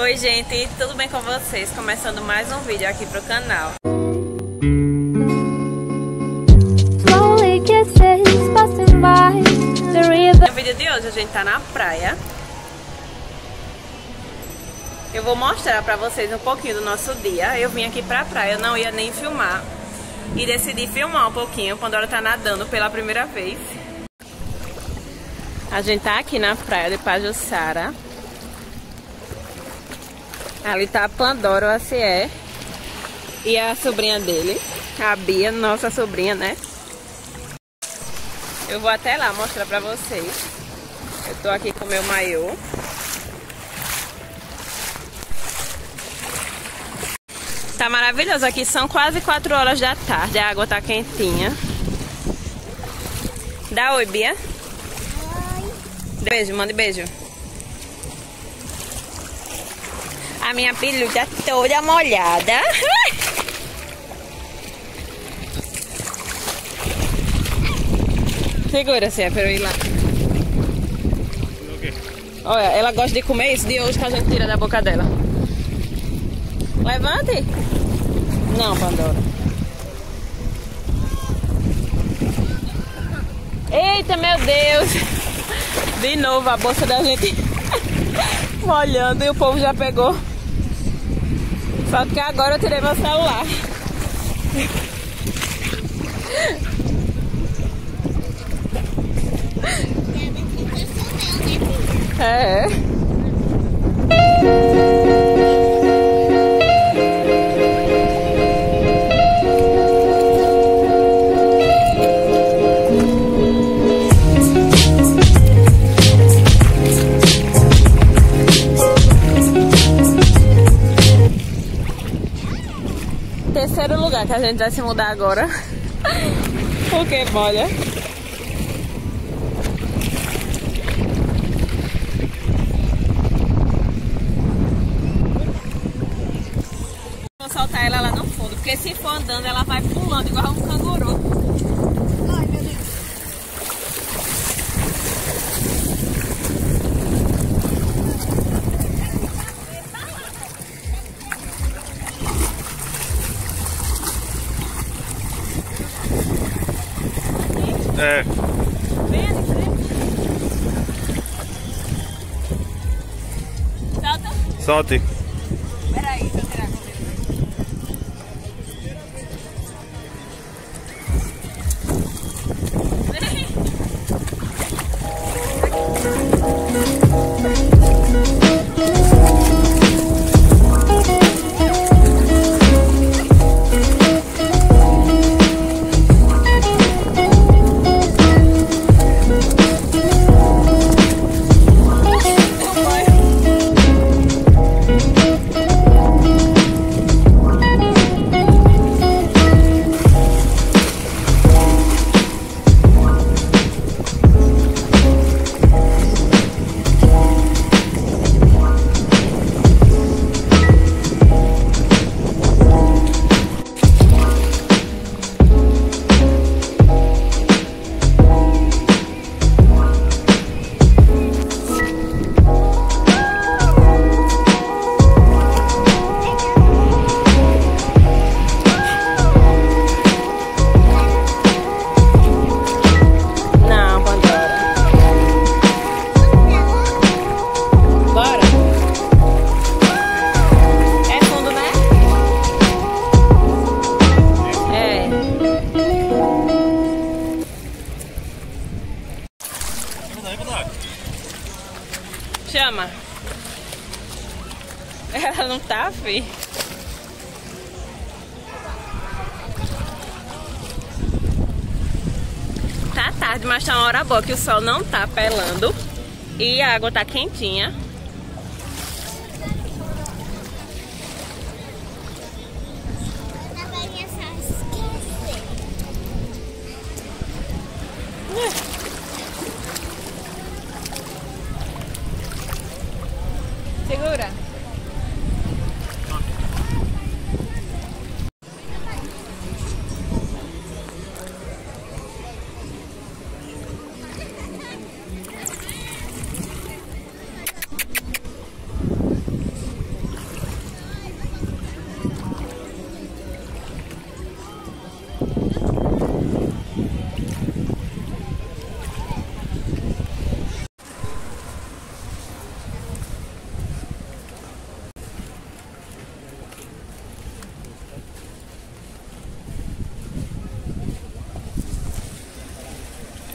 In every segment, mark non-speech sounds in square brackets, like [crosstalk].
Oi gente, tudo bem com vocês? Começando mais um vídeo aqui pro canal. No vídeo de hoje a gente tá na praia. Eu vou mostrar pra vocês um pouquinho do nosso dia. Eu vim aqui pra praia, eu não ia nem filmar. E decidi filmar um pouquinho quando ela tá nadando pela primeira vez. A gente tá aqui na praia de Pajuçara. Ali tá a Pandora, o ACE. E a sobrinha dele, a Bia, nossa sobrinha, né? Eu vou até lá mostrar pra vocês. Eu tô aqui com meu maiô. Tá maravilhoso aqui, são quase 4 horas da tarde, a água tá quentinha. Dá oi, Bia. Oi. Beijo, mande beijo. A minha peluda toda molhada. Segura, Cia, pra eu ir lá. Olha, ela gosta de comer isso de hoje que a gente tira da boca dela. Levante. Não, Pandora. Eita, meu Deus. De novo a bolsa da gente [laughs] molhando e o povo já pegou. Só que agora eu tirei meu celular. É. Terceiro lugar que a gente vai se mudar agora. Porque molha. Vou soltar ela lá no fundo, porque se for andando ela vai pulando igual um canguru. É. Ali. Solta. Solte. Tá, fi. Tá tarde, mas tá uma hora boa que o sol não tá pelando e a água tá quentinha. Segura.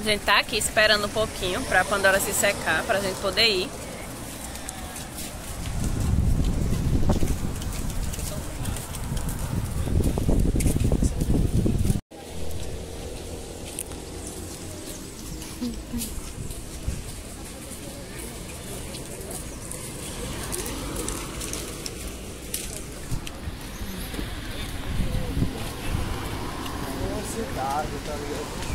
A gente tá aqui esperando um pouquinho pra Pandora se secar, pra gente poder ir. tá ligado?